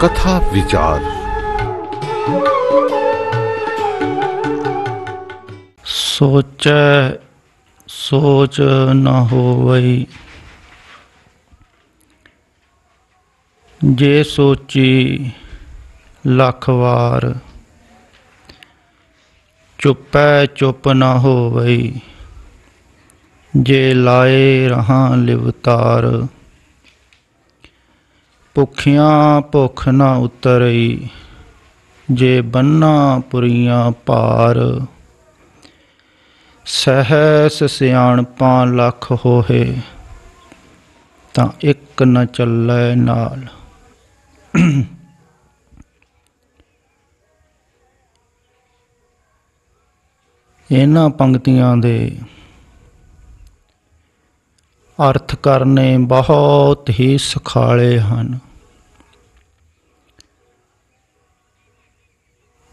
कथा विचार। सोच सोच न हो वही जे सोची लख वार, चुप चुप न हो वही ਜੇ ਲਾਏ ਰਹਾ ਲਿਵਤਾਰ ਭੁਖਿਆਂ ਭੁਖ ਨਾ ਉਤਰਈ, ਜੇ ਬੰਨਾ ਪੁਰੀਆਂ ਪਾਰ। ਸਹਸ ਸਿਆਣਪਾਂ ਲੱਖ ਹੋਏ ਤਾਂ ਇੱਕ ਨ ਚੱਲੈ ਨਾਲ। ਇਹਨਾਂ ਪੰਕਤੀਆਂ ਦੇ ਅਰਥ ਕਰਨੇ ਬਹੁਤ ਹੀ ਸੁਖਾਲੇ ਹਨ।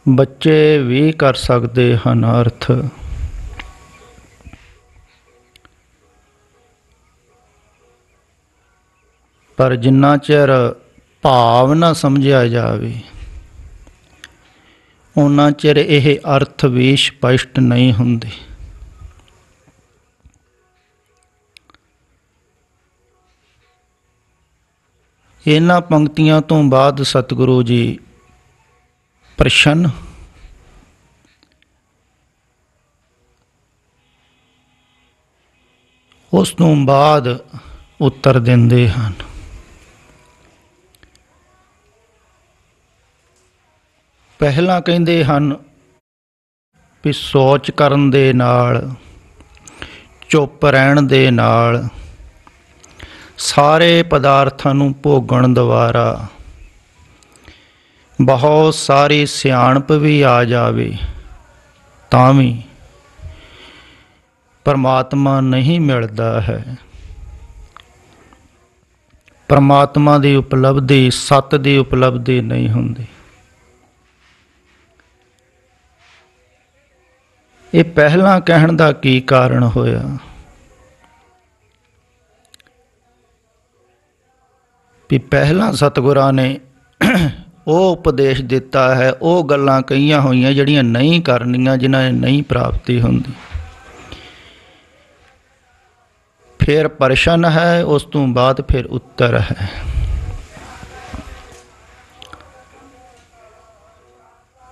ਬੱਚੇ ਵੀ ਕਰ ਸਕਦੇ ਹਨ ਅਰਥ। ਪਰ ਜਿੰਨਾ ਚਿਰ ਭਾਵ ਨਾ ਸਮਝਿਆ ਜਾਵੇ ਉਹਨਾਂ ਚਿਰ ਇਹ ਅਰਥ ਵੀ ਸਪਸ਼ਟ ਨਹੀਂ ਹੁੰਦੇ। ਇਹਨਾਂ ਪੰਕਤੀਆਂ ਤੋਂ ਬਾਅਦ ਸਤਿਗੁਰੂ ਜੀ ਪ੍ਰਸ਼ਨ। ਉਸ ਤੋਂ ਬਾਅਦ ਉੱਤਰ ਦਿੰਦੇ ਹਨ। ਪਹਿਲਾਂ ਕਹਿੰਦੇ ਹਨ ਵੀ ਸੋਚ ਕਰਨ ਦੇ ਨਾਲ, ਚੁੱਪ ਰਹਿਣ ਦੇ ਨਾਲ ਸਾਰੇ ਪਦਾਰਥਾਂ ਨੂੰ ਭੋਗਣ ਦੁਆਰਾ। ਬਹੁਤ ਸਾਰੀ ਸਿਆਣਪ ਵੀ ਆ ਜਾਵੇ, ਤਾਂ ਵੀ ਪਰਮਾਤਮਾ ਨਹੀਂ ਮਿਲਦਾ ਹੈ। ਪਰਮਾਤਮਾ ਦੀ ਉਪਲਬਧੀ ਸਤ ਦੀ ਉਪਲਬਧੀ ਨਹੀਂ ਹੁੰਦੀ। ਇਹ ਪਹਿਲਾਂ ਕਹਿਣ ਦਾ ਕੀ ਕਾਰਨ ਹੋਇਆ? ਵੀ ਪਹਿਲਾਂ ਸਤਿਗੁਰਾਂ ਨੇ ਉਹ ਉਪਦੇਸ਼ ਦਿੱਤਾ ਹੈ, ਉਹ ਗੱਲਾਂ ਕਹੀਆਂ ਹੋਈਆਂ ਜਿਹੜੀਆਂ ਨਹੀਂ ਕਰਨੀਆਂ, ਜਿਨ੍ਹਾਂ ਨੇ ਨਹੀਂ ਪ੍ਰਾਪਤੀ ਹੁੰਦੀ। ਫਿਰ ਪ੍ਰਸ਼ਨ ਹੈ, ਉਸ ਤੋਂ ਬਾਅਦ ਫਿਰ ਉੱਤਰ ਹੈ।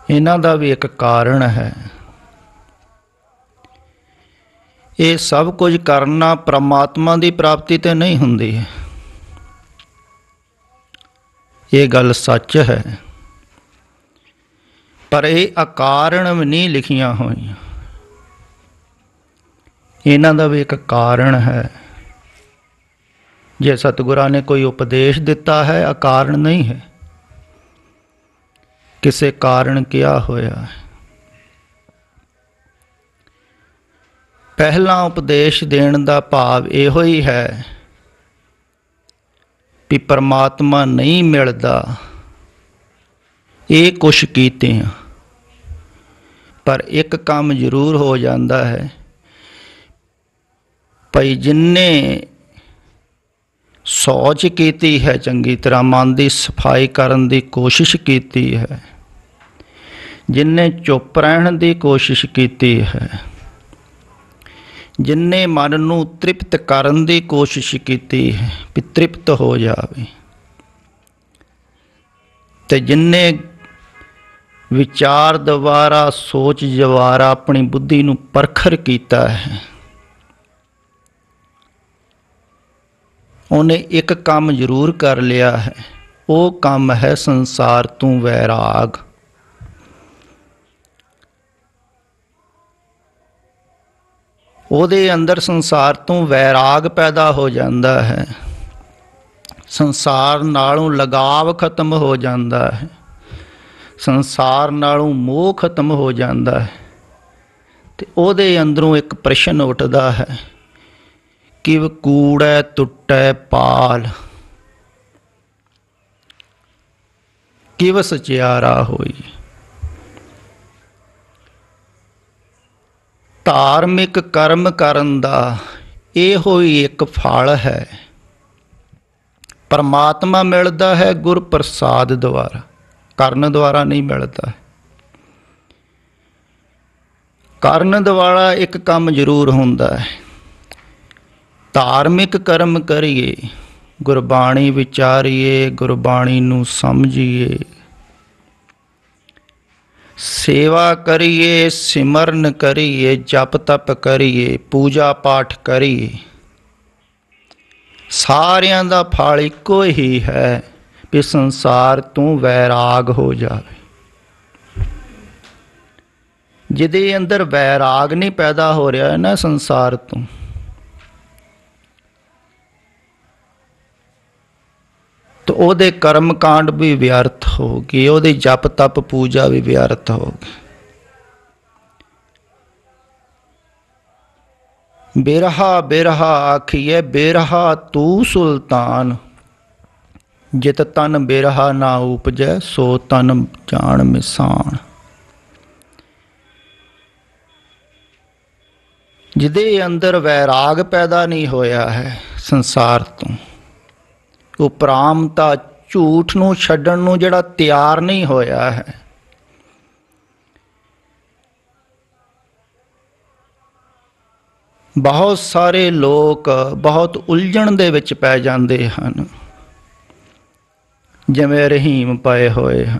ਇਹਨਾਂ ਦਾ ਵੀ ਇੱਕ ਕਾਰਨ ਹੈ। ਇਹ ਸਭ ਕੁਝ ਕਰਨਾ ਪ੍ਰਮਾਤਮਾ ਦੀ ਪ੍ਰਾਪਤੀ ਤੇ ਨਹੀਂ ਹੁੰਦੀ। ਹੈ ਇਹ ਗੱਲ ਸੱਚ ਹੈ। ਪਰ ਇਹ ਅਕਾਰਣ ਵੀ ਨਹੀਂ ਲਿਖੀਆਂ ਹੋਈਆਂ। ਇਹਨਾਂ ਦਾ ਵੀ ਇੱਕ ਕਾਰਨ ਹੈ। ਜੇ ਸਤਿਗੁਰਾਂ ਨੇ ਕੋਈ ਉਪਦੇਸ਼ ਦਿੱਤਾ ਹੈ, ਅਕਾਰਣ ਨਹੀਂ ਹੈ। ਕਿਸੇ ਕਾਰਨ ਕਿਹਾ ਹੋਇਆ ਹੈ। ਪਹਿਲਾ ਉਪਦੇਸ਼ ਦੇਣ ਦਾ ਭਾਵ ਇਹੋ ਹੀ ਹੈ ਵੀ ਪਰਮਾਤਮਾ ਨਹੀਂ ਮਿਲਦਾ। ਇਹ ਕੁਛ ਕੀਤੇ ਆ ਪਰ ਇੱਕ ਕੰਮ ਜ਼ਰੂਰ ਹੋ ਜਾਂਦਾ ਹੈ। ਭਈ ਜਿੰਨੇ ਸੋਚ ਕੀਤੀ ਹੈ, ਚੰਗੀ ਤਰ੍ਹਾਂ ਮਨ ਦੀ ਸਫ਼ਾਈ ਕਰਨ ਦੀ ਕੋਸ਼ਿਸ਼ ਕੀਤੀ ਹੈ। ਜਿਨਨੇ ਚੁੱਪ ਰਹਿਣ ਦੀ ਕੋਸ਼ਿਸ਼ ਕੀਤੀ ਹੈ। ਜਿਨਨੇ ਮਨ ਨੂੰ ਤ੍ਰਿਪਤ ਕਰਨ ਦੀ ਕੋਸ਼ਿਸ਼ ਕੀਤੀ ਹੈ, ਵੀ ਤ੍ਰਿਪਤ ਹੋ ਜਾਵੇ। ਤੇ ਜਿਨਨੇ ਵਿਚਾਰ ਦੁਆਰਾ, ਸੋਚ ਜਵਾਰਾ ਆਪਣੀ ਬੁੱਧੀ ਨੂੰ ਪਰਖਰ ਕੀਤਾ ਹੈ, ਉਹਨੇ ਇੱਕ ਕੰਮ ਜ਼ਰੂਰ ਕਰ ਲਿਆ ਹੈ। ਉਹ ਕੰਮ ਹੈ ਸੰਸਾਰ ਤੋਂ ਵੈਰਾਗ। ਉਹਦੇ ਅੰਦਰ ਸੰਸਾਰ ਤੋਂ ਵੈਰਾਗ ਪੈਦਾ ਹੋ ਜਾਂਦਾ ਹੈ। ਸੰਸਾਰ ਨਾਲੋਂ ਲਗਾਵ ਖਤਮ ਹੋ ਜਾਂਦਾ ਹੈ। ਸੰਸਾਰ ਨਾਲੋਂ ਮੋਹ ਖਤਮ ਹੋ ਜਾਂਦਾ ਹੈ। ਤੇ ਉਹਦੇ ਅੰਦਰੋਂ ਇੱਕ ਪ੍ਰਸ਼ਨ ਉੱਠਦਾ ਹੈ ਕਿਵ ਕੂੜੈ ਟੁੱਟੈ ਪਾਲ। ਕਿਵ ਸਚਿਆਰਾ ਹੋਈ? ਧਾਰਮਿਕ ਕਰਮ ਕਰਨ ਦਾ ਇਹੋ ਹੀ ਇੱਕ ਫਲ ਹੈ। ਪਰਮਾਤਮਾ ਮਿਲਦਾ ਹੈ ਗੁਰ ਪ੍ਰਸਾਦ ਦੁਆਰਾ, ਕਰਨ ਦੁਆਰਾ ਨਹੀਂ ਮਿਲਦਾ। ਕਰਨ ਦੁਆਰਾ ਇੱਕ ਕੰਮ ਜ਼ਰੂਰ ਹੁੰਦਾ ਹੈ। ਧਾਰਮਿਕ ਕਰਮ ਕਰੀਏ, ਗੁਰਬਾਣੀ ਵਿਚਾਰੀਏ, ਗੁਰਬਾਣੀ ਨੂੰ ਸਮਝੀਏ। ਸੇਵਾ ਕਰੀਏ, ਸਿਮਰਨ ਕਰੀਏ, ਜਪ ਤਪ ਕਰੀਏ, ਪੂਜਾ ਪਾਠ ਕਰੀਏ। ਸਾਰਿਆਂ ਦਾ ਫਲ ਇੱਕੋ ਹੀ ਹੈ ਕਿ ਸੰਸਾਰ ਤੋਂ ਵੈਰਾਗ ਹੋ ਜਾਵੇ। ਜਿਹਦੇ ਅੰਦਰ ਵੈਰਾਗ ਨਹੀਂ ਪੈਦਾ ਹੋ ਰਿਹਾ ਹੈ ਨਾ ਸੰਸਾਰ ਤੋਂ ਤਾਂ ਉਹਦੇ ਕਰਮ ਕਾਂਡ ਵੀ ਵਿਅਰਥ ਹੋ ਗਏ ਉਹਦੇ ਜਪ ਤਪ ਪੂਜਾ ਵੀ ਵਿਅਰਥ ਹੋ ਗਈ ਬੇਰਹਾ ਬੇਰਹਾ ਆਖੀਏ ਬੇਰਹਾ ਤੂੰ ਸੁਲਤਾਨ, ਜਿਤ ਤਨ ਬੇਰਹਾ ਨਾ ਉਪਜੈ, ਸੋ ਤਨ ਜਾਣ ਮਿਸਾਨ। ਜਿਹਦੇ ਅੰਦਰ ਵੈਰਾਗ ਪੈਦਾ ਨਹੀਂ ਹੋਇਆ ਹੈ ਸੰਸਾਰ ਤੋਂ ਉਪਰਾਮਤਾ ਝੂਠ ਨੂੰ ਛੱਡਣ ਨੂੰ ਜਿਹੜਾ ਤਿਆਰ ਨਹੀਂ ਹੋਇਆ ਹੈ। ਬਹੁਤ ਸਾਰੇ ਲੋਕ ਬਹੁਤ ਉਲਝਣ ਦੇ ਵਿੱਚ ਪੈ ਜਾਂਦੇ ਹਨ। ਜਿਵੇਂ ਰਹੀਮ ਪਏ ਹੋਏ ਹਨ।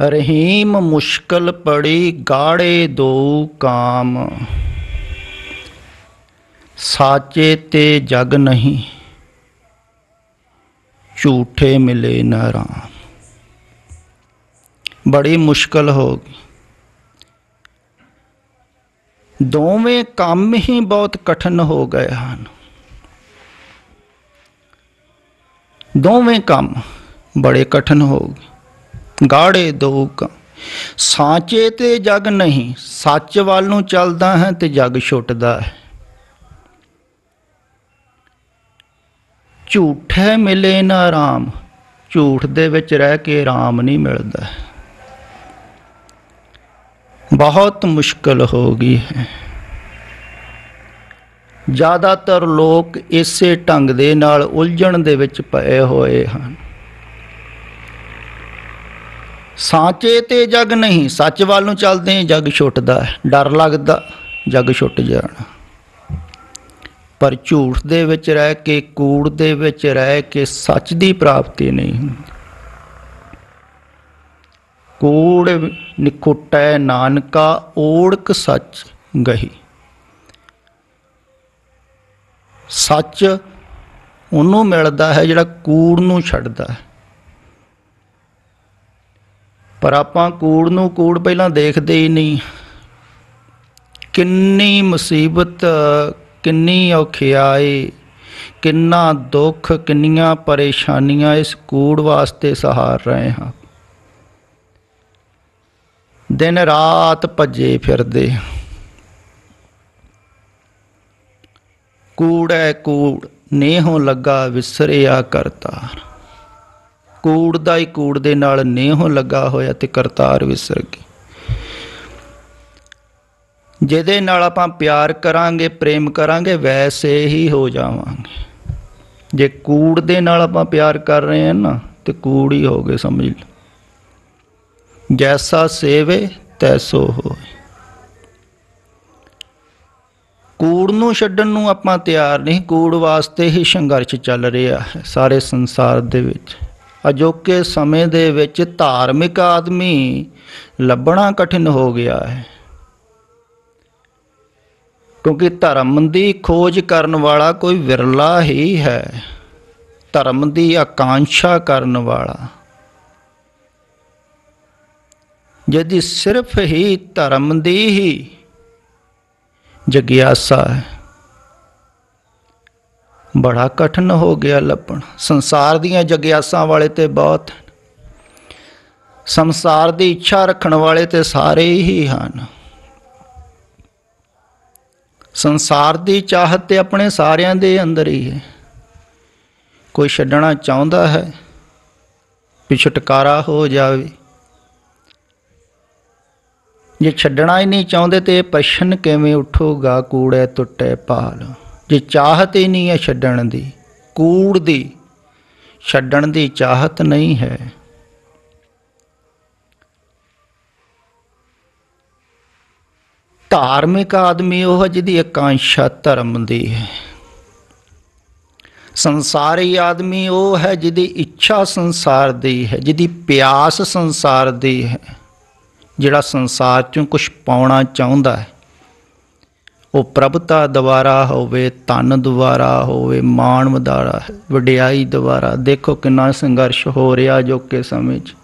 ਰਹੀਮ ਮੁਸ਼ਕਲ ਪੜੀ, ਗਾੜੇ ਦੋ ਕਾਮ। ਸਾਚੇ ਤੇ ਜਗ ਨਹੀਂ, ਝੂਠੇ ਮਿਲੇ ਨਾ ਬੜੀ ਮੁਸ਼ਕਲ ਹੋ ਗਈ। ਦੋਵੇਂ ਕੰਮ ਹੀ ਬਹੁਤ ਕਠਿਨ ਹੋ ਗਏ ਹਨ। ਦੋਵੇਂ ਕੰਮ ਬੜੇ ਕਠਿਨ ਹੋ ਗਏ। ਗਾੜੇ ਦੋ ਕੰਮ। ਸਾਚੇ ਤੇ ਜਗ ਨਹੀਂ, ਸੱਚ ਵੱਲ ਨੂੰ ਚੱਲਦਾ ਹੈ ਤੇ ਜਗ ਛੁੱਟਦਾ ਹੈ। ਝੂਠੇ ਮਿਲੇ ਨਾ ਆਰਾਮ ਝੂਠ ਦੇ ਵਿੱਚ ਰਹਿ ਕੇ ਆਰਾਮ ਨਹੀਂ ਮਿਲਦਾ। ਬਹੁਤ ਮੁਸ਼ਕਲ ਹੋ ਗਈ ਹੈ। ਜ਼ਿਆਦਾਤਰ ਲੋਕ ਇਸੇ ਢੰਗ ਦੇ ਨਾਲ ਉਲਝਣ ਦੇ ਵਿੱਚ ਪਏ ਹੋਏ ਹਨ। ਸਾਚੇ ਤੇ ਜਗ ਨਹੀਂ, ਸੱਚ ਵੱਲ ਨੂੰ ਚੱਲਦੇ, ਜਗ ਛੁੱਟਦਾ ਡਰ ਲੱਗਦਾ, ਜਗ ਛੁੱਟ ਜਾਣਾ। ਪਰ ਝੂਠ ਦੇ ਵਿੱਚ ਰਹਿ ਕੇ, ਕੂੜ ਦੇ ਵਿੱਚ ਰਹਿ ਕੇ ਸੱਚ ਦੀ ਪ੍ਰਾਪਤੀ ਨਹੀਂ ਹੁੰਦੀ। ਕੂੜ ਨਿਕੁਟੈ ਨਾਨਕਾ, ਓੜਕ ਸੱਚ ਗਹੀ। ਸੱਚ ਉਹਨੂੰ ਮਿਲਦਾ ਹੈ ਜਿਹੜਾ ਕੂੜ ਨੂੰ ਛੱਡਦਾ ਹੈ। ਪਰ ਆਪਾਂ ਕੂੜ ਨੂੰ ਕੂੜ ਪਹਿਲਾਂ ਦੇਖਦੇ ਹੀ ਨਹੀਂ। ਕਿੰਨੀ ਮੁਸੀਬਤ ਕਿੰਨੀ ਔਖਿਆਈ ਕਿੰਨਾ ਦੁੱਖ, ਕਿੰਨੀਆਂ ਪਰੇਸ਼ਾਨੀਆਂ ਇਸ ਕੂੜ ਵਾਸਤੇ ਸਹਾਰ ਰਹੇ ਹਾਂ। ਦਿਨ ਰਾਤ ਭੱਜੇ ਫਿਰਦੇ ਕੂੜੈ ਕੂੜ, ਨੇਹੋਂ ਲੱਗਾ ਵਿਸਰਿਆ ਕਰਤਾਰ। ਕੂੜ ਦਾ ਹੀ ਕੂੜ ਦੇ ਨਾਲ ਨੇਹੋਂ ਲੱਗਾ ਹੋਇਆ ਤੇ ਕਰਤਾਰ ਵਿਸਰ ਗਿਆ। ਜਿਹਦੇ ਨਾਲ ਆਪਾਂ ਪਿਆਰ ਕਰਾਂਗੇ, ਪ੍ਰੇਮ ਕਰਾਂਗੇ, ਵੈਸੇ ਹੀ ਹੋ ਜਾਵਾਂਗੇ। ਜੇ ਕੂੜ ਦੇ ਨਾਲ ਆਪਾਂ ਪਿਆਰ ਕਰ ਰਹੇ ਹਾਂ ਨਾ, ਤੇ ਕੂੜ ਹੀ ਹੋਗੇ ਸਮਝ ਲਓ ਜੈਸਾ ਸੇਵੇ, ਤੈਸੋ ਹੋਏ। ਕੂੜ ਨੂੰ ਛੱਡਣ ਨੂੰ ਆਪਾਂ ਤਿਆਰ ਨਹੀਂ, ਕੂੜ ਵਾਸਤੇ ਹੀ ਸੰਘਰਸ਼ ਚੱਲ ਰਿਹਾ ਹੈ ਸਾਰੇ ਸੰਸਾਰ ਦੇ ਵਿੱਚ। ਅਜੋਕੇ ਸਮੇਂ ਦੇ ਵਿੱਚ ਧਾਰਮਿਕ ਆਦਮੀ ਲੱਭਣਾ ਕਠਿਨ ਹੋ ਗਿਆ ਹੈ। ਕਿਉਂਕਿ ਧਰਮ ਦੀ ਖੋਜ ਕਰਨ ਵਾਲਾ ਕੋਈ ਵਿਰਲਾ ਹੀ ਹੈ। ਧਰਮ ਦੀ ਆਕਾਂਸ਼ਾ ਕਰਨ ਵਾਲਾ। ਜਿਹਦੀ ਸਿਰਫ ਹੀ ਧਰਮ ਦੀ ਹੀ ਜਗਿਆਸਾ ਹੈ। ਬੜਾ ਕਠਿਨ ਹੋ ਗਿਆ ਲੱਭਣ। ਸੰਸਾਰ ਦੀਆਂ ਜਗਿਆਸਾਂ ਵਾਲੇ ਤੇ ਬਹੁਤ ਸੰਸਾਰ ਦੀ ਇੱਛਾ ਰੱਖਣ ਵਾਲੇ ਤੇ ਸਾਰੇ ਹੀ ਹਨ। ਸੰਸਾਰ ਦੀ ਚਾਹਤ ਤੇ ਆਪਣੇ ਸਾਰਿਆਂ ਦੇ ਅੰਦਰ ਹੀ ਹੈ। ਕੋਈ ਛੱਡਣਾ ਚਾਹੁੰਦਾ ਹੈ ਵੀ ਛੁਟਕਾਰਾ ਹੋ ਜਾਵੇ। ਜੇ ਛੱਡਣਾ ਹੀ ਨਹੀਂ ਚਾਹੁੰਦੇ ਤੇ ਇਹ ਪ੍ਰਸ਼ਨ ਕਿਵੇਂ ਉਠੂਗਾ? ਕੂੜੇ ਟੁੱਟੇ ਪਾਲ ਜੇ ਚਾਹਤ ਹੀ ਨਹੀਂ ਹੈ ਛੱਡਣ ਦੀ, ਕੂੜ ਦੀ, ਛੱਡਣ ਦੀ ਚਾਹਤ ਨਹੀਂ ਹੈ। ਧਾਰਮਿਕ ਆਦਮੀ ਉਹ ਹੈ ਜਿਹਦੀ ਇਕਾਂਸ਼ਾ ਧਰਮ ਦੀ ਹੈ। ਸੰਸਾਰੀ ਆਦਮੀ ਉਹ ਹੈ ਜਿਹਦੀ ਇੱਛਾ ਸੰਸਾਰ ਦੀ ਹੈ, ਜਿਹਦੀ ਪਿਆਸ ਸੰਸਾਰ ਦੀ ਹੈ। ਜਿਹੜਾ ਸੰਸਾਰ ਚੋਂ ਕੁਝ ਪਾਉਣਾ ਚਾਹੁੰਦਾ ਹੈ। ਉਹ ਪ੍ਰਭਤਾ ਦੁਆਰਾ ਹੋਵੇ, ਧਨ ਦੁਆਰਾ ਹੋਵੇ, ਮਾਣ ਮਦਾਰਾ ਵਡਿਆਈ ਦੁਆਰਾ। ਦੇਖੋ ਕਿੰਨਾ ਸੰਘਰਸ਼ ਹੋ ਰਿਹਾ ਜੋ ਕਿ ਸਮੇਂ 'ਚ।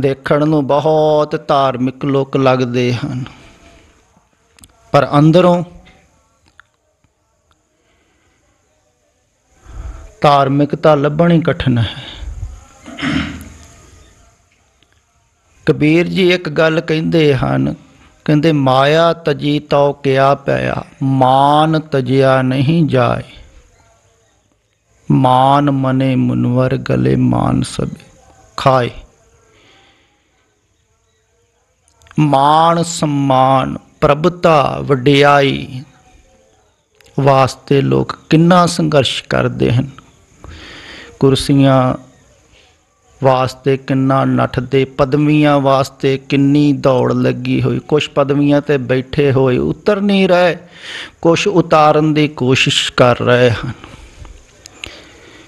ਦੇਖਣ ਨੂੰ ਬਹੁਤ ਧਾਰਮਿਕ ਲੋਕ ਲੱਗਦੇ ਹਨ। ਪਰ ਅੰਦਰੋਂ ਧਾਰਮਿਕਤਾ ਲੱਭਣੀ ਕਠਿਨ ਹੈ। ਕਬੀਰ ਜੀ ਇੱਕ ਗੱਲ ਕਹਿੰਦੇ ਹਨ, ਕਹਿੰਦੇ, ਮਾਇਆ ਤਜੀ ਤਉ ਕਿਆ ਪਿਆ, ਮਾਨ ਤਜਿਆ ਨਹੀਂ ਜਾਏ। ਮਾਨ ਮਨੇ ਮੁਨਵਰ ਗਲੇ ਮਾਨ ਸਭੇ ਖਾਏ। ਮਾਣ ਸਨਮਾਨ ਪ੍ਰਭਤਾ ਵਡਿਆਈ ਵਾਸਤੇ ਲੋਕ ਕਿੰਨਾ ਸੰਘਰਸ਼ ਕਰਦੇ ਹਨ। ਕੁਰਸੀਆਂ ਵਾਸਤੇ ਕਿੰਨਾ ਨੱਠਦੇ, ਪਦਵੀਆਂ ਵਾਸਤੇ ਕਿੰਨੀ ਦੌੜ ਲੱਗੀ ਹੋਈ ਕੁਝ ਪਦਵੀਆਂ ਤੇ ਬੈਠੇ ਹੋਏ ਉਤਰ ਨਹੀਂ ਰਹੇ ਕੁਝ ਉਤਾਰਨ ਦੀ ਕੋਸ਼ਿਸ਼ ਕਰ ਰਹੇ ਹਨ।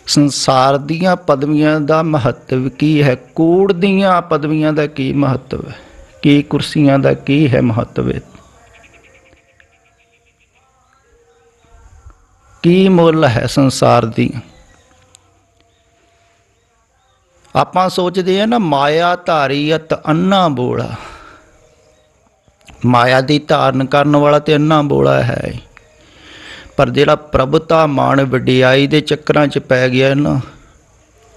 ਸੰਸਾਰ ਦੀਆਂ ਪਦਵੀਆਂ ਦਾ ਮਹੱਤਵ ਕੀ ਹੈ? ਕੂੜ ਦੀਆਂ ਪਦਵੀਆਂ ਦਾ ਕੀ ਮਹੱਤਵ ਹੈ? ਕੀ ਕੁਰਸੀਆਂ ਦਾ ਕੀ ਹੈ ਮਹੱਤਵ? ਕੀ ਮੁੱਲ ਹੈ ਸੰਸਾਰ ਦੀ? ਆਪਾਂ ਸੋਚਦੇ ਆ ਨਾ, ਮਾਇਆ ਧਾਰੀ ਧਾਰੀਅਤ ਅੰਨਾ ਬੋਲਾ। ਮਾਇਆ ਦੀ ਧਾਰਨ ਕਰਨ ਵਾਲਾ ਤੇ ਅੰਨਾ ਬੋਲਾ ਹੈ। ਪਰ ਜਿਹੜਾ ਪ੍ਰਭਤਾ ਮਾਣ ਵਡਿਆਈ ਦੇ ਚੱਕਰਾਂ 'ਚ ਪੈ ਗਿਆ ਨਾ,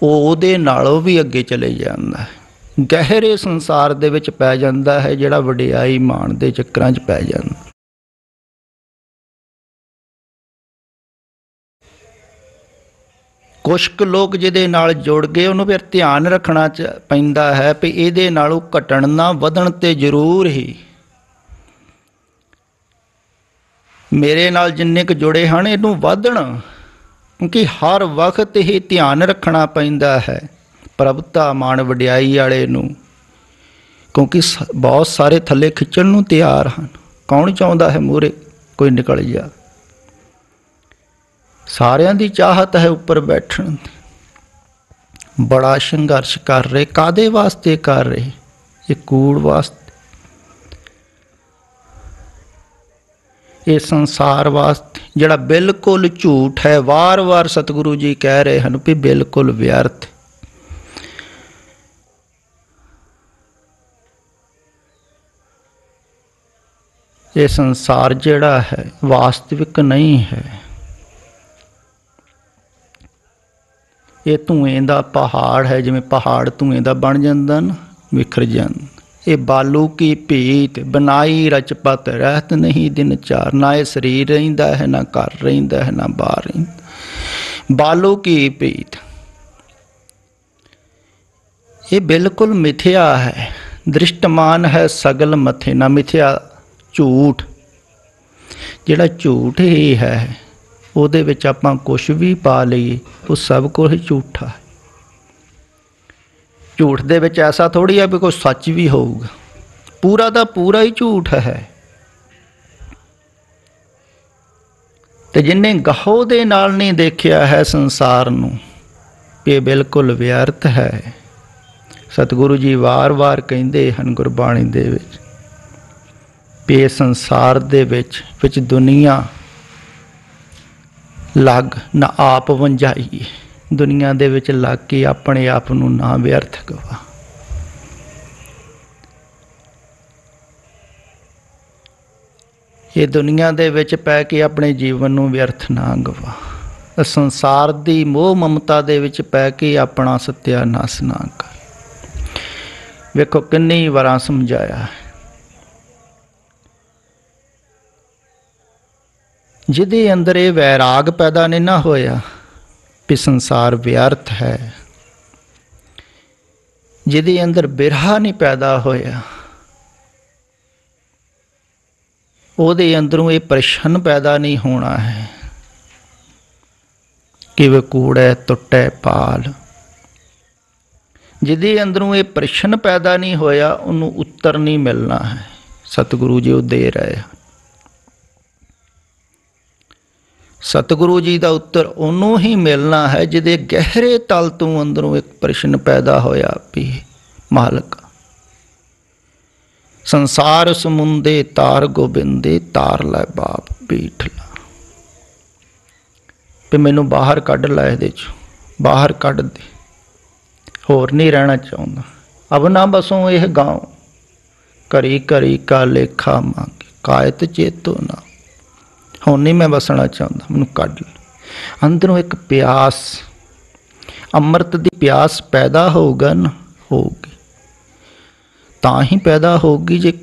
ਉਹ ਉਹਦੇ ਨਾਲੋਂ ਵੀ ਅੱਗੇ ਚਲੇ ਜਾਂਦਾ ਹੈ। ਗਹਿਰੇ ਸੰਸਾਰ ਦੇ ਵਿੱਚ ਪੈ ਜਾਂਦਾ ਹੈ, ਜਿਹੜਾ ਵਡਿਆਈ ਮਾਣ ਦੇ ਚੱਕਰਾਂ 'ਚ ਪੈ ਜਾਂਦਾ। ਕੁਝ ਕੁ ਲੋਕ ਜਿਹਦੇ ਨਾਲ ਜੁੜ ਗਏ, ਉਹਨੂੰ ਫਿਰ ਧਿਆਨ ਰੱਖਣਾ ਚ ਪੈਂਦਾ ਹੈ ਵੀ ਇਹਦੇ ਨਾਲੋਂ ਘਟਣ ਨਾ ਵਧਣ ਤੇ ਜ਼ਰੂਰ ਹੀ। ਮੇਰੇ ਨਾਲ ਜਿੰਨੇ ਕੁ ਜੁੜੇ ਹਨ, ਇਹਨੂੰ ਵਧਣ, ਕਿਉਂਕਿ ਹਰ ਵਕਤ ਇਹ ਧਿਆਨ ਰੱਖਣਾ ਪੈਂਦਾ ਹੈ। ਪ੍ਰਭਤਾ ਮਾਣ ਵਡਿਆਈ ਵਾਲੇ ਨੂੰ, ਕਿਉਂਕਿ ਸ- ਬਹੁਤ ਸਾਰੇ ਥੱਲੇ ਖਿੱਚਣ ਨੂੰ ਤਿਆਰ ਹਨ। ਕੌਣ ਚਾਹੁੰਦਾ ਹੈ ਮੂਰੇ ਕੋਈ ਨਿਕਲ ਜਾ? ਸਾਰਿਆਂ ਦੀ ਚਾਹਤ ਹੈ ਉੱਪਰ ਬੈਠਣ ਦੀ। ਬੜਾ ਸੰਘਰਸ਼ ਕਰ ਰਹੇ ਕਾਦੇ ਵਾਸਤੇ ਕਰ ਰਹੇ? ਇਹ ਕੂੜ ਵਾਸਤੇ। ਇਹ ਸੰਸਾਰ ਵਾਸਤੇ, ਜਿਹੜਾ ਬਿਲਕੁਲ ਝੂਠ ਹੈ, ਵਾਰ-ਵਾਰ ਸਤਿਗੁਰੂ ਜੀ ਕਹਿ ਰਹੇ ਹਨ ਵੀ ਬਿਲਕੁਲ ਵਿਅਰਥ। ਇਹ ਸੰਸਾਰ ਜਿਹੜਾ ਹੈ, ਵਾਸਤਵਿਕ ਨਹੀਂ ਹੈ। ਇਹ ਧੂਏ ਦਾ ਪਹਾੜ ਹੈ, ਜਿਵੇਂ ਪਹਾੜ ਧੂਏ ਦਾ ਬਣ ਜਾਂਦਾ ਨਾ, ਵਿਖਰ ਜਾਂਦਾ। ਇਹ ਬਾਲੂ ਕੀ ਭੀਤ, ਬਨਾਈ ਰਚਪਤ ਰਹਿਤ ਨਹੀਂ ਦਿਨ ਚਾਰ। ਨਾ ਇਹ ਸਰੀਰ ਰਹਿੰਦਾ ਹੈ, ਨਾ ਘਰ ਰਹਿੰਦਾ ਹੈ, ਨਾ ਬਾਹਰ ਰਹਿੰਦਾ। ਬਾਲੂ ਕੀ ਭੀਤ। ਇਹ ਬਿਲਕੁਲ ਮਿਥਿਆ ਹੈ। ਦ੍ਰਿਸ਼ਟਮਾਨ ਹੈ ਸਗਲ ਮਥੇ। ਨਾ ਮਿਥਿਆ ਝੂਠ। ਜਿਹੜਾ ਝੂਠ ਹੀ ਹੈ, ਉਹਦੇ ਵਿੱਚ ਆਪਾਂ ਕੁਝ ਵੀ ਪਾ ਲਈਏ, ਉਹ ਸਭ ਕੁਝ ਝੂਠਾ ਹੈ। ਝੂਠ ਦੇ ਵਿੱਚ ਐਸਾ ਥੋੜੀ ਆ ਵੀ ਕੋਈ ਸੱਚ ਵੀ ਹੋਊਗਾ। ਪੂਰਾ ਦਾ ਪੂਰਾ ਹੀ ਝੂਠ ਹੈ। ਤੇ ਜਿਨੇ ਗਹੋ ਦੇ ਨਾਲ ਨਹੀਂ ਦੇਖਿਆ ਹੈ ਸੰਸਾਰ ਨੂੰ, ਵੀ ਇਹ ਬਿਲਕੁਲ ਵਿਅਰਥ ਹੈ। ਸਤਿਗੁਰੂ ਜੀ ਵਾਰ-ਵਾਰ ਕਹਿੰਦੇ ਹਨ ਗੁਰਬਾਣੀ ਦੇ ਵਿੱਚ ਵੀ ਇਹ ਸੰਸਾਰ ਦੇ ਵਿੱਚ ਵਿੱਚ ਦੁਨੀਆ ਲੱਗ ਨਾ ਆਪ ਵੰਜਾਈਏ ਦੁਨੀਆ ਦੇ ਵਿੱਚ ਲੱਗ ਕੇ ਆਪਣੇ ਆਪ ਨੂੰ ਨਾ ਵਿਅਰਥ ਗਵਾ ਇਹ ਦੁਨੀਆ ਦੇ ਵਿੱਚ ਪੈ ਕੇ ਆਪਣੇ ਜੀਵਨ ਨੂੰ ਵਿਅਰਥ ਨਾ ਗਵਾ। ਸੰਸਾਰ ਦੀ ਮੋਹ ਮਮਤਾ ਦੇ ਵਿੱਚ ਪੈ ਕੇ ਆਪਣਾ ਸਤਿਆਨਾਸ਼ ਨਾ ਕਰ। ਵੇਖੋ ਕਿੰਨੀ ਵਾਰਾਂ ਸਮਝਾਇਆ ਜਿਹਦੇ ਅੰਦਰ ਇਹ ਵੈਰਾਗ ਪੈਦਾ ਨਹੀਂ ਨਾ ਹੋਇਆ ਕਿ ਸੰਸਾਰ ਵਿਅਰਥ ਹੈ। ਜਿਹਦੇ ਅੰਦਰ ਬਿਰਹਾ ਨਹੀਂ ਪੈਦਾ ਹੋਇਆ, ਉਹਦੇ ਅੰਦਰੋਂ ਇਹ ਪ੍ਰਸ਼ਨ ਪੈਦਾ ਨਹੀਂ ਹੋਣਾ ਹੈ। ਕਿ ਵਕੂੜੈ ਕੂੜੈ ਟੁੱਟੈ ਪਾਲ। ਜਿਹਦੇ ਅੰਦਰੋਂ ਇਹ ਪ੍ਰਸ਼ਨ ਪੈਦਾ ਨਹੀਂ ਹੋਇਆ, ਉਹਨੂੰ ਉੱਤਰ ਨਹੀਂ ਮਿਲਣਾ ਹੈ। ਸਤਿਗੁਰੂ ਜੀ ਉਹ ਦੇ ਰਹੇ ਹਨ ਸਤਿਗੁਰੂ ਜੀ ਦਾ ਉੱਤਰ ਉਹਨੂੰ ਹੀ ਮਿਲਣਾ ਹੈ, ਜਿਹਦੇ ਗਹਿਰੇ ਤਲ ਤੋਂ ਅੰਦਰੋਂ ਇੱਕ ਪ੍ਰਸ਼ਨ ਪੈਦਾ ਹੋਇਆ ਵੀ, ਮਾਲਕ, ਸੰਸਾਰ ਸਮੁੰਦੇ ਤਾਰ ਗੋਬਿੰਦੇ, ਤਾਰ ਲੈ ਬਾਪ ਬੀਠ ਲਾ। ਵੀ ਮੈਨੂੰ ਬਾਹਰ ਕੱਢ ਲੈ ਇਹਦੇ ਚੋਂ, ਬਾਹਰ ਕੱਢ ਦੇ। ਹੋਰ ਨਹੀਂ ਰਹਿਣਾ ਚਾਹੁੰਦਾ। ਅਬ ਨਾ ਬਸੋਂ ਇਹ ਗਾਉ। ਕਰੀ ਕਰੀ ਕਾ ਲੇਖਾ ਮੰਗ, ਕਾਇਤ ਚੇਤੋ ਨਾ ਹੁਣ ਨਹੀਂ ਮੈਂ ਬਸਣਾ ਚਾਹੁੰਦਾ, ਮੈਨੂੰ ਕੱਢ ਲੈ। ਅੰਦਰੋਂ ਇੱਕ ਪਿਆਸ, ਅੰਮ੍ਰਿਤ ਦੀ ਪਿਆਸ ਪੈਦਾ ਹੋਊਗਾ ਨਾ, ਹੋਊਗੀ। ਤਾਂ ਹੀ ਪੈਦਾ ਹੋਊਗੀ ਜੇ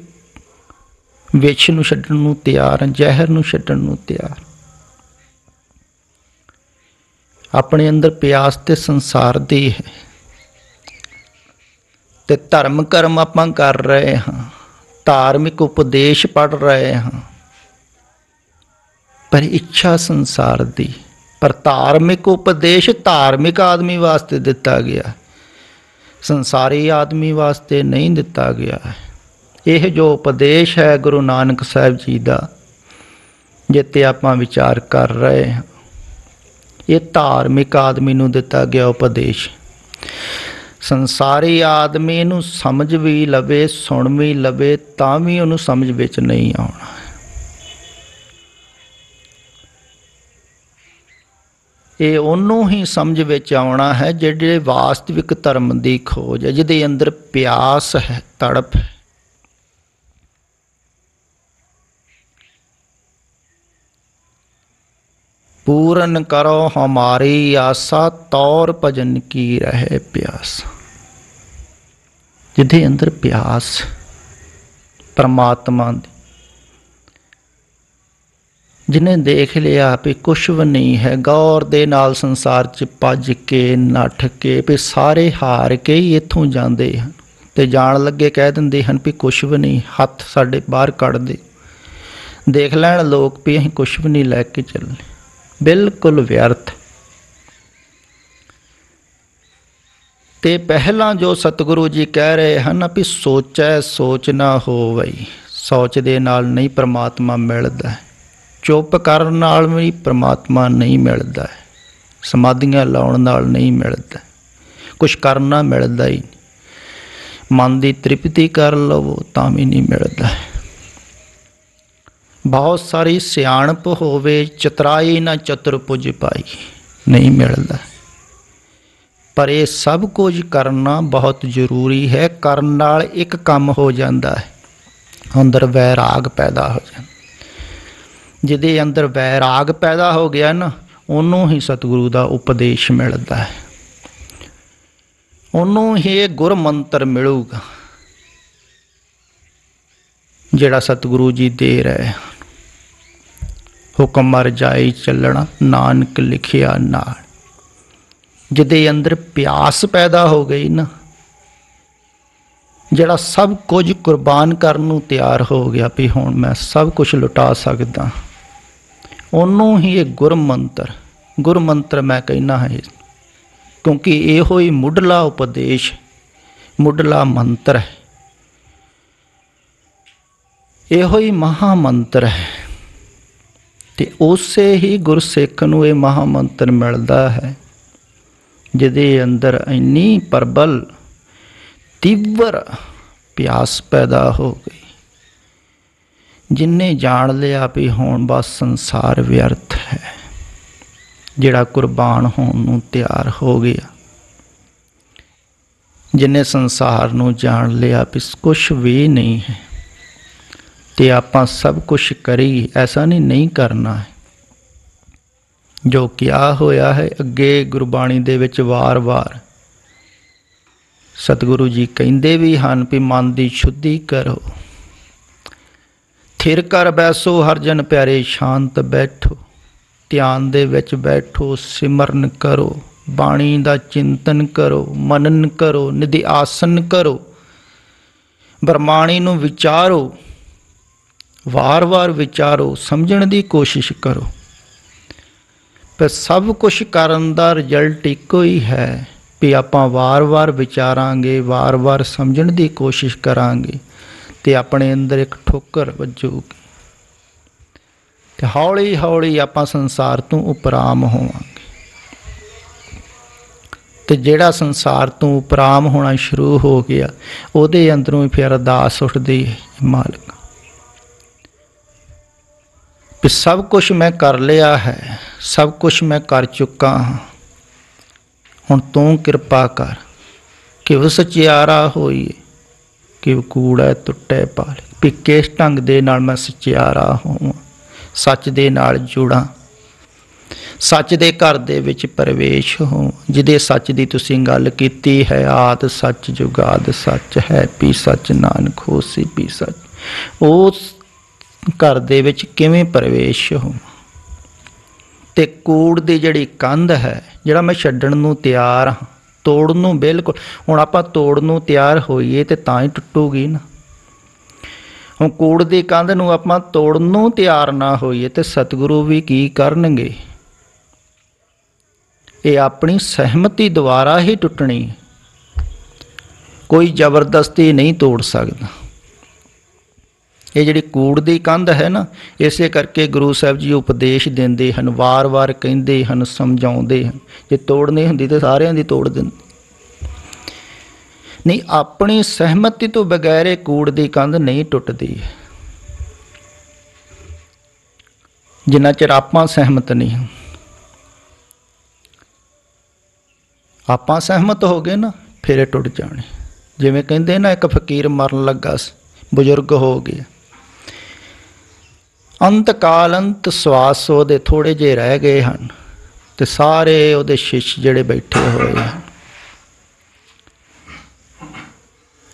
ਵਿਛ ਨੂੰ ਛੱਡਣ ਨੂੰ ਤਿਆਰ, ਜ਼ਹਿਰ ਨੂੰ ਛੱਡਣ ਨੂੰ ਤਿਆਰ। ਆਪਣੇ ਅੰਦਰ ਪਿਆਸ ਤੇ ਸੰਸਾਰ ਦੀ ਹੈ। ਤੇ ਧਰਮ ਕਰਮ ਆਪਾਂ ਕਰ ਰਹੇ ਹਾਂ। ਧਾਰਮਿਕ ਉਪਦੇਸ਼ ਪੜ ਰਹੇ ਹਾਂ। ਪਰ ਇੱਛਾ ਸੰਸਾਰ ਦੀ। ਪਰ ਧਾਰਮਿਕ ਉਪਦੇਸ਼ ਧਾਰਮਿਕ ਆਦਮੀ ਵਾਸਤੇ ਦਿੱਤਾ ਗਿਆ। ਸੰਸਾਰੀ ਆਦਮੀ ਵਾਸਤੇ ਨਹੀਂ ਦਿੱਤਾ ਗਿਆ। ਇਹ ਜੋ ਉਪਦੇਸ਼ ਹੈ ਗੁਰੂ ਨਾਨਕ ਸਾਹਿਬ ਜੀ ਦਾ, ਜਿੱਤੇ ਆਪਾਂ ਵਿਚਾਰ ਕਰ ਰਹੇ ਹਾਂ, ਇਹ ਧਾਰਮਿਕ ਆਦਮੀ ਨੂੰ ਦਿੱਤਾ ਗਿਆ ਉਪਦੇਸ਼। ਸੰਸਾਰੀ ਆਦਮੀ ਨੂੰ ਸਮਝ ਵੀ ਲਵੇ, ਸੁਣ ਵੀ ਲਵੇ, ਤਾਂ ਵੀ ਉਹਨੂੰ ਸਮਝ ਵਿੱਚ ਨਹੀਂ ਆਉਣਾ। ਇਹ ਉਹਨੂੰ ਹੀ ਸਮਝ ਵਿੱਚ ਆਉਣਾ ਹੈ ਜਿਹੜੇ ਵਾਸਤਵਿਕ ਧਰਮ ਦੀ ਖੋਜ ਹੈ, ਜਿਹਦੇ ਅੰਦਰ ਪਿਆਸ ਹੈ, ਤੜਪ ਹੈ। ਪੂਰਨ ਕਰੋ ਹਮਾਰੀ ਆਸਾ, ਤੌਰ ਭਜਨ ਕੀ ਰਹੇ ਪਿਆਸ। ਜਿਹਦੇ ਅੰਦਰ ਪਿਆਸ ਪਰਮਾਤਮਾ ਦੀ। ਜਿਨੇ ਦੇਖ ਲਿਆ ਵੀ ਕੁਛ ਵੀ ਨਹੀਂ ਹੈ, ਗੌਰ ਦੇ ਨਾਲ ਸੰਸਾਰ 'ਚ ਭੱਜ ਕੇ, ਨੱਠ ਕੇ, ਵੀ ਸਾਰੇ ਹਾਰ ਕੇ ਹੀ ਇੱਥੋਂ ਜਾਂਦੇ ਹਨ। ਤੇ ਜਾਣ ਲੱਗੇ ਕਹਿ ਦਿੰਦੇ ਹਨ ਵੀ ਕੁਛ ਵੀ ਨਹੀਂ, ਹੱਥ ਸਾਡੇ ਬਾਹਰ ਕੱਢ ਦੇ। ਦੇਖ ਲੈਣ ਲੋਕ ਵੀ ਅਸੀਂ ਕੁਛ ਵੀ ਨਹੀਂ ਲੈ ਕੇ ਚੱਲੇ। ਬਿਲਕੁਲ ਵਿਅਰਥ। ਤੇ ਪਹਿਲਾਂ ਜੋ ਸਤਿਗੁਰੂ ਜੀ ਕਹਿ ਰਹੇ ਹਨ ਵੀ ਸੋਚੈ ਸੋਚ ਨਾ ਹੋਵਈ, ਸੋਚ ਦੇ ਨਾਲ ਨਹੀਂ ਪ੍ਰਮਾਤਮਾ ਮਿਲਦਾ। ਚੁੱਪ ਕਰਨ ਨਾਲ ਵੀ ਪ੍ਰਮਾਤਮਾ ਨਹੀਂ ਮਿਲਦਾ ਸਮਾਧੀਆਂ ਲਾਉਣ ਨਾਲ ਨਹੀਂ ਮਿਲਦਾ। ਕੁਝ ਕਰਨਾ ਮਿਲਦਾ ਹੀ ਮਨ ਦੀ ਤ੍ਰਿਪਤੀ ਕਰ ਲਵੋ ਤਾਂ ਵੀ ਨਹੀਂ ਮਿਲਦਾ ਬਹੁਤ ਸਾਰੀ ਸਿਆਣਪ ਹੋਵੇ, ਚਤਰਾਈ ਨਾ ਚਤੁਰਪੁਜ ਪਾਈ, ਨਹੀਂ ਮਿਲਦਾ। ਪਰ ਇਹ ਸਭ ਕੁਝ ਕਰਨਾ ਬਹੁਤ ਜ਼ਰੂਰੀ ਹੈ। ਕਰਨ ਨਾਲ ਇੱਕ ਕੰਮ ਹੋ ਜਾਂਦਾ ਹੈ। ਅੰਦਰ ਵੈਰਾਗ ਪੈਦਾ ਹੋ ਜਾਂਦਾ। ਜਿਹਦੇ ਅੰਦਰ ਵੈਰਾਗ ਪੈਦਾ ਹੋ ਗਿਆ ਨਾ, ਉਹਨੂੰ ਹੀ ਸਤਿਗੁਰੂ ਦਾ ਉਪਦੇਸ਼ ਮਿਲਦਾ ਹੈ। ਉਹਨੂੰ ਹੀ ਇਹ ਗੁਰ ਮੰਤਰ ਮਿਲੂਗਾ, ਜਿਹੜਾ ਸਤਿਗੁਰੂ ਜੀ ਦੇ ਰਹੇ ਹੁਕਮ ਮਰ ਜਾਈ ਚੱਲਣਾ ਨਾਨਕ ਲਿਖਿਆ ਨਾਲ। ਜਿਹਦੇ ਅੰਦਰ ਪਿਆਸ ਪੈਦਾ ਹੋ ਗਈ ਨਾ, ਜਿਹੜਾ ਸਭ ਕੁਝ ਕੁਰਬਾਨ ਕਰਨ ਨੂੰ ਤਿਆਰ ਹੋ ਗਿਆ ਵੀ ਹੁਣ ਮੈਂ ਸਭ ਕੁਝ ਲੁਟਾ ਸਕਦਾ। ਉਹਨੂੰ ਹੀ ਇਹ ਗੁਰ ਮੰਤਰ ਗੁਰ ਮੰਤਰ ਮੈਂ ਕਹਿਣਾ ਹੈ ਕਿਉਂਕਿ ਇਹੋ ਹੀ ਮੁੱਢਲਾ ਉਪਦੇਸ਼, ਮੁੱਢਲਾ ਮੰਤਰ ਹੈ। ਇਹੋ ਹੀ ਮਹਾ ਮੰਤਰ ਹੈ। ਤੇ ਉਸੇ ਹੀ ਗੁਰਸਿੱਖ ਨੂੰ ਇਹ ਮਹਾ ਮੰਤਰ ਮਿਲਦਾ ਹੈ, ਜਿਹਦੇ ਅੰਦਰ ਇੰਨੀ ਪਰਬਲ, ਤੀਵਰ ਪਿਆਸ ਪੈਦਾ ਹੋ ਗਈ। ਜਿਨਨੇ ਜਾਣ ਲਿਆ ਵੀ ਹੁਣ, ਬਸ ਸੰਸਾਰ ਵਿਅਰਥ ਹੈ। ਜਿਹੜਾ ਕੁਰਬਾਨ ਹੋਣ ਨੂੰ ਤਿਆਰ ਹੋ ਗਿਆ। ਜਿਨੇ ਸੰਸਾਰ ਨੂੰ ਜਾਣ ਲਿਆ ਵੀ ਕੁਝ ਵੀ ਨਹੀਂ ਹੈ, ਤੇ ਆਪਾਂ ਸਭ ਕੁਝ ਕਰੀ ਐਸਾ ਨਹੀਂ ਨਹੀਂ ਕਰਨਾ ਹੈ। ਜੋ ਕਿਹਾ ਹੋਇਆ ਹੈ, ਅੱਗੇ ਗੁਰਬਾਣੀ ਦੇ ਵਿੱਚ ਵਾਰ-ਵਾਰ ਸਤਿਗੁਰੂ ਜੀ ਕਹਿੰਦੇ ਵੀ ਹਨ ਵੀ ਮਨ ਦੀ ਸ਼ੁੱਧੀ ਕਰੋ। ਥਿਰ ਕਰ ਬੈਸੋ ਹਰ ਜਨ ਪਿਆਰੇ, ਸ਼ਾਂਤ ਬੈਠੋ। ਧਿਆਨ ਦੇ ਵਿੱਚ ਬੈਠੋ, ਸਿਮਰਨ ਕਰੋ। ਬਾਣੀ ਦਾ ਚਿੰਤਨ ਕਰੋ, ਮਨਨ ਕਰੋ, ਨਿਧਿ ਆਸਨ ਕਰੋ। ਬਰਮਾਣੀ ਨੂੰ ਵਿਚਾਰੋ, ਵਾਰ-ਵਾਰ ਵਿਚਾਰੋ, ਸਮਝਣ ਦੀ ਕੋਸ਼ਿਸ਼ ਕਰੋ। ਪਰ ਸਭ ਕੁਝ ਕਰਨ ਦਾ ਰਿਜ਼ਲਟ ਇੱਕੋ ਹੀ ਹੈ ਵੀ ਆਪਾਂ ਵਾਰ-ਵਾਰ ਵਿਚਾਰਾਂਗੇ, ਵਾਰ-ਵਾਰ ਸਮਝਣ ਦੀ ਕੋਸ਼ਿਸ਼ ਕਰਾਂਗੇ। ਤੇ ਆਪਣੇ ਅੰਦਰ ਇੱਕ ਠੋਕਰ ਵੱਜੂਗੀ ਤੇ ਹੌਲੀ-ਹੌਲੀ ਆਪਾਂ ਸੰਸਾਰ ਤੋਂ ਉਪਰਾਮ ਹੋਵਾਂਗੇ। ਤੇ ਜਿਹੜਾ ਸੰਸਾਰ ਤੋਂ ਉਪਰਾਮ ਹੋਣਾ ਸ਼ੁਰੂ ਹੋ ਗਿਆ, ਉਹਦੇ ਅੰਦਰੋਂ ਹੀ ਫਿਰ ਅਰਦਾਸ ਉੱਠਦੀ ਹੈ ਮਾਲਕ। ਵੀ ਸਭ ਕੁਝ ਮੈਂ ਕਰ ਲਿਆ ਹੈ, ਸਭ ਕੁਝ ਮੈਂ ਕਰ ਚੁੱਕਾ ਹਾਂ। ਹੁਣ ਤੂੰ ਕਿਰਪਾ ਕਰ ਕਿ ਉਹ ਸਚਿਆਰਾ ਹੋਈਏ। ਕਿ ਉਹ ਕੂੜਾ ਟੁੱਟੇ ਪਾਲ। ਵੀ ਕਿਸ ਢੰਗ ਦੇ ਨਾਲ ਮੈਂ ਸਚਿਆਰਾ ਹੋਵਾਂ? ਸੱਚ ਦੇ ਨਾਲ ਜੁੜਾਂ। ਸੱਚ ਦੇ ਘਰ ਦੇ ਵਿੱਚ ਪ੍ਰਵੇਸ਼ ਹੋ ਜਿਹਦੇ ਸੱਚ ਦੀ ਤੁਸੀਂ ਗੱਲ ਕੀਤੀ ਹੈ, ਆਦ ਸੱਚ ਜੁਗਾਦ ਸੱਚ ਹੈ ਪੀ ਸੱਚ ਨਾਨਕ ਹੋਸੀ ਪੀ ਸੱਚ। ਉਸ ਘਰ ਦੇ ਵਿੱਚ ਕਿਵੇਂ ਪ੍ਰਵੇਸ਼ ਹੋ ਤੇ ਕੂੜ ਦੀ ਜਿਹੜੀ ਕੰਧ ਹੈ, ਜਿਹੜਾ ਮੈਂ ਛੱਡਣ ਨੂੰ ਤਿਆਰ ਹਾਂ ਤੋੜਨ ਨੂੰ ਬਿਲਕੁਲ, ਹੁਣ ਆਪਾਂ ਤੋੜਨ ਨੂੰ ਤਿਆਰ ਹੋਈਏ ਤੇ ਤਾਂ ਹੀ ਟੁੱਟੂਗੀ ਨਾ। ਹੁਣ ਕੂੜ ਦੀ ਕੰਧ ਨੂੰ ਆਪਾਂ ਤੋੜਨ ਨੂੰ ਤਿਆਰ ਨਾ ਹੋਈਏ ਤੇ ਸਤਿਗੁਰੂ ਵੀ ਕੀ ਕਰਨਗੇ? ਇਹ ਆਪਣੀ ਸਹਿਮਤੀ ਦੁਆਰਾ ਹੀ ਟੁੱਟਣੀ। ਕੋਈ ਜ਼ਬਰਦਸਤੀ ਨਹੀਂ ਤੋੜ ਸਕਦਾ। ਇਹ ਜਿਹੜੀ ਕੂੜ ਦੀ ਕੰਧ ਹੈ ਨਾ, ਇਸੇ ਕਰਕੇ ਗੁਰੂ ਸਾਹਿਬ ਜੀ ਉਪਦੇਸ਼ ਦਿੰਦੇ ਹਨ, ਵਾਰ-ਵਾਰ ਕਹਿੰਦੇ ਹਨ, ਸਮਝਾਉਂਦੇ ਹਨ। ਜੇ ਤੋੜਨੀ ਹੁੰਦੀ ਤੇ ਸਾਰਿਆਂ ਦੀ ਤੋੜ ਦਿੰਦੇ। ਨਹੀਂ, ਆਪਣੀ ਸਹਿਮਤੀ ਤੋਂ ਬਗੈਰ ਇਹ ਕੂੜ ਦੀ ਕੰਧ ਨਹੀਂ ਟੁੱਟਦੀ। ਜਿੰਨਾ ਚਿਰ ਆਪਾਂ ਸਹਿਮਤ ਨਹੀਂ ਹਾਂ। ਆਪਾਂ ਸਹਿਮਤ ਹੋ ਗਏ ਨਾ, ਫਿਰ ਇਹ ਟੁੱਟ ਜਾਣੀ। ਜਿਵੇਂ ਕਹਿੰਦੇ ਨਾ, ਇੱਕ ਫਕੀਰ ਮਰਨ ਲੱਗਾ ਸੀ, ਬਜ਼ੁਰਗ ਹੋ ਗਿਆ। ਅੰਤ ਕਾਲ ਅੰਤ ਸਵਾਸ ਉਹਦੇ ਥੋੜੇ ਜੇ ਰਹਿ ਗਏ ਹਨ ਤੇ ਸਾਰੇ ਉਹਦੇ ਸ਼ਿਸ਼ ਜਿਹੜੇ ਬੈਠੇ ਹੋਏ ਹਨ।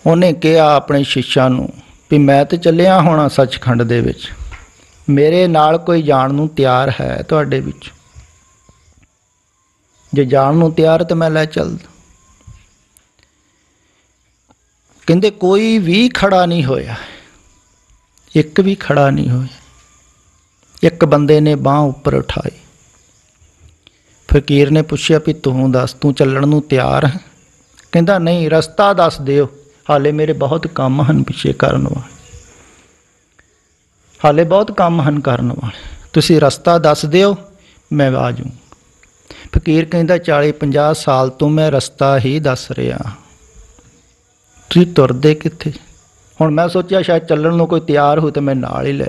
ਉਹਨੇ ਕਿਹਾ ਆਪਣੇ ਸ਼ਿਸ਼ਾਂ ਨੂੰ ਵੀ ਮੈਂ ਤੇ ਚੱਲਿਆ ਹੋਣਾ ਸੱਚਖੰਡ ਦੇ ਵਿੱਚ। ਮੇਰੇ ਨਾਲ ਕੋਈ ਜਾਣ ਨੂੰ ਤਿਆਰ ਹੈ ਤੁਹਾਡੇ ਵਿੱਚ। ਜੇ ਜਾਣ ਨੂੰ ਤਿਆਰ ਤੇ ਮੈਂ ਲੈ ਚੱਲ ਕਹਿੰਦੇ ਕੋਈ ਵੀ ਖੜਾ ਨਹੀਂ ਹੋਇਆ। ਇੱਕ ਵੀ ਖੜਾ ਨਹੀਂ ਹੋਇਆ। ਇੱਕ ਬੰਦੇ ਨੇ ਬਾਹ ਉੱਪਰ ਉਠਾਈ ਫਕੀਰ ਨੇ ਪੁੱਛਿਆ ਵੀ ਤੂੰ ਦੱਸ, ਤੂੰ ਚੱਲਣ ਨੂੰ ਤਿਆਰ ਹੈ? ਕਹਿੰਦਾ, ਨਹੀਂ, ਰਸਤਾ ਦੱਸ ਦਿਓ। ਹਾਲੇ ਮੇਰੇ ਬਹੁਤ ਕੰਮ ਹਨ ਪਿੱਛੇ ਕਰਨ ਵਾਲੇ। ਹਾਲੇ ਬਹੁਤ ਕੰਮ ਹਨ ਕਰਨ ਵਾਲੇ। ਤੁਸੀਂ ਰਸਤਾ ਦੱਸ ਦਿਓ, ਮੈਂ ਆ ਜਾਊਂ। ਫਕੀਰ ਕਹਿੰਦਾ 40 50 ਸਾਲ ਤੋਂ ਮੈਂ ਰਸਤਾ ਹੀ ਦੱਸ ਰਿਹਾ ਤੁਸੀਂ ਤੁਰਦੇ ਕਿੱਥੇ? ਹੁਣ ਮੈਂ ਸੋਚਿਆ, ਸ਼ਾਇਦ ਚੱਲਣ ਨੂੰ ਕੋਈ ਤਿਆਰ ਹੋ ਤੇ ਮੈਂ ਨਾਲ ਹੀ ਲੈ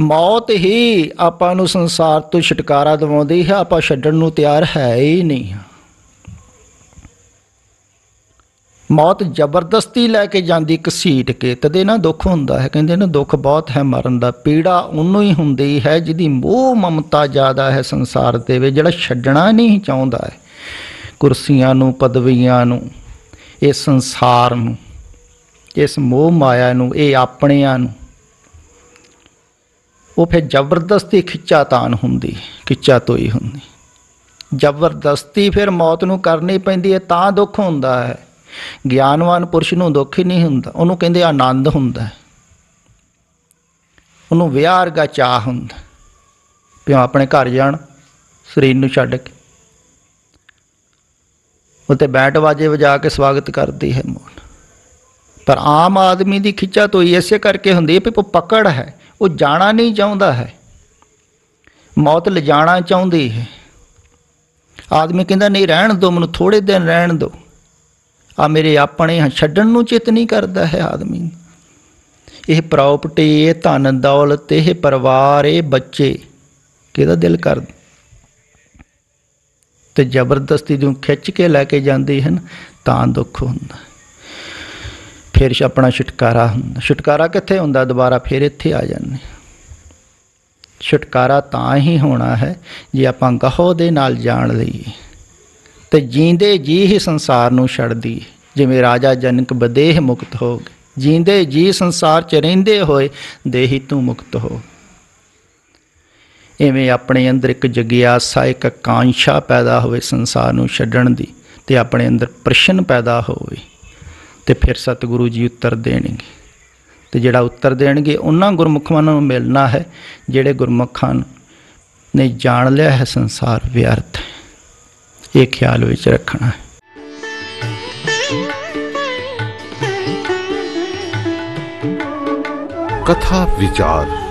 ਮੌਤ ਹੀ ਆਪਾਂ ਨੂੰ ਸੰਸਾਰ ਤੋਂ ਛੁਟਕਾਰਾ ਦਿਵਾਉਂਦੀ ਹੈ, ਆਪਾਂ ਛੱਡਣ ਨੂੰ ਤਿਆਰ ਹੈ ਹੀ ਨਹੀਂ। ਮੌਤ ਜ਼ਬਰਦਸਤੀ ਲੈ ਕੇ ਜਾਂਦੀ ਘਸੀਟ ਕੇ ਤਦੇ ਨਾ ਦੁੱਖ ਹੁੰਦਾ ਹੈ। ਕਹਿੰਦੇ ਨਾ ਦੁੱਖ ਬਹੁਤ ਹੈ ਮਰਨ ਦਾ, ਪੀੜਾ ਉਹਨੂੰ ਹੀ ਹੁੰਦੀ ਹੈ ਜਿਹਦੀ ਮੋਹ ਮਮਤਾ ਜ਼ਿਆਦਾ ਹੈ ਸੰਸਾਰ ਦੇ ਵਿੱਚ, ਜਿਹੜਾ ਛੱਡਣਾ ਨਹੀਂ ਚਾਹੁੰਦਾ ਹੈ। ਕੁਰਸੀਆਂ ਨੂੰ, ਪਦਵੀਆਂ ਨੂੰ, ਇਸ ਸੰਸਾਰ ਨੂੰ, ਇਸ ਮੋਹ ਮਾਇਆ ਨੂੰ, ਇਹ ਆਪਣਿਆਂ ਨੂੰ ਉਹ ਫਿਰ ਜ਼ਬਰਦਸਤੀ ਖਿੱਚਾ ਤਾਨ ਹੁੰਦੀ, ਖਿੱਚਾ ਤੋਈ ਹੁੰਦੀ। ਜ਼ਬਰਦਸਤੀ ਫਿਰ ਮੌਤ ਨੂੰ ਕਰਨੀ ਪੈਂਦੀ ਹੈ, ਤਾਂ ਦੁੱਖ ਹੁੰਦਾ ਹੈ। ਗਿਆਨਵਾਨ ਪੁਰਸ਼ ਨੂੰ ਦੁੱਖ ਹੀ ਨਹੀਂ ਹੁੰਦਾ, ਉਹਨੂੰ ਕਹਿੰਦੇ ਆਨੰਦ ਹੁੰਦਾ ਉਹਨੂੰ ਵਿਆਹ ਵਰਗਾ ਚਾਹ ਹੁੰਦਾ। ਪਿਓ ਆਪਣੇ ਘਰ ਜਾਣ, ਸਰੀਰ ਨੂੰ ਛੱਡ ਕੇ। ਉਤੇ ਬੈਠ ਵਾਜੇ ਵਜਾ ਕੇ ਸਵਾਗਤ ਕਰਦੀ ਹੈ ਮੌਤ ਪਰ ਆਮ ਆਦਮੀ ਦੀ ਖਿੱਚਾ ਤੋਈ ਇਸੇ ਕਰਕੇ ਹੁੰਦੀ ਹੈ ਵੀ ਪਕੜ ਹੈ। ਉਹ ਜਾਣਾ ਨਹੀਂ ਚਾਹੁੰਦਾ ਹੈ। ਮੌਤ ਲਿਜਾਣਾ ਚਾਹੁੰਦੀ ਹੈ। ਆਦਮੀ ਕਹਿੰਦਾ, ਨਹੀਂ, ਰਹਿਣ ਦੋ ਮੈਨੂੰ ਥੋੜੇ ਦਿਨ ਰਹਿਣ ਦੋ ਆ ਮੇਰੇ ਆਪਣੇ ਛੱਡਣ ਨੂੰ ਚਿਤ ਨਹੀਂ ਕਰਦਾ ਹੈ ਆਦਮੀ। ਇਹ ਪ੍ਰਾਪਰਟੀ ਇਹ ਧਨ ਦੌਲਤ, ਇਹ ਪਰਿਵਾਰ, ਇਹ ਬੱਚੇ, ਕਿਹਦਾ ਦਿਲ ਕਰ ਤੇ ਜ਼ਬਰਦਸਤੀ ਨੂੰ ਖਿੱਚ ਕੇ ਲੈ ਕੇ ਜਾਂਦੇ ਹਨ, ਤਾਂ ਦੁੱਖ ਹੁੰਦਾ। ਫਿਰ ਆਪਣਾ ਛੁਟਕਾਰਾ ਹੁੰਦਾ। ਛੁਟਕਾਰਾ ਕਿੱਥੇ ਹੁੰਦਾ? ਦੁਬਾਰਾ ਫਿਰ ਇੱਥੇ ਆ ਜਾਂਦੇ ਛੁਟਕਾਰਾ ਤਾਂ ਹੀ ਹੋਣਾ ਹੈ ਜੇ ਆਪਾਂ ਗਹੋ ਦੇ ਨਾਲ ਜਾਣ ਲਈਏ। ਤੇ ਜੀਂਦੇ ਜੀ ਹੀ ਸੰਸਾਰ ਨੂੰ ਛੱਡਦੀ ਜਿਵੇਂ ਰਾਜਾ ਜਨਕ ਬਦੇਹ ਮੁਕਤ ਹੋ ਗਏ। ਜੀਂਦੇ ਜੀ ਸੰਸਾਰ ਚ ਰਹਿੰਦੇ ਹੋਏ ਦੇਹੀ ਤੂੰ ਮੁਕਤ ਹੋ ਐਵੇਂ ਆਪਣੇ ਅੰਦਰ ਇੱਕ ਜਗਿਆਸਾ, ਇੱਕ ਕਾਂਸ਼ਾ ਪੈਦਾ ਹੋਵੇ ਸੰਸਾਰ ਨੂੰ ਛੱਡਣ ਦੀ ਤੇ ਆਪਣੇ ਅੰਦਰ ਪ੍ਰਸ਼ਨ ਪੈਦਾ ਹੋਵੇ। ਤੇ ਫਿਰ ਸਤਿਗੁਰੂ ਜੀ ਉੱਤਰ ਦੇਣਗੇ। ਤੇ ਜਿਹੜਾ ਉੱਤਰ ਦੇਣਗੇ, ਉਹਨਾਂ ਗੁਰਮੁਖਾਂ ਨੂੰ ਮਿਲਣਾ ਹੈ, ਜਿਹੜੇ ਗੁਰਮੁਖਾਂ ਨੇ ਜਾਣ ਲਿਆ ਹੈ ਸੰਸਾਰ ਵਿਅਰਥ। ਇਹ ਖਿਆਲ ਵਿੱਚ ਰੱਖਣਾ ਹੈ। ਕਥਾ ਵਿਚਾਰ।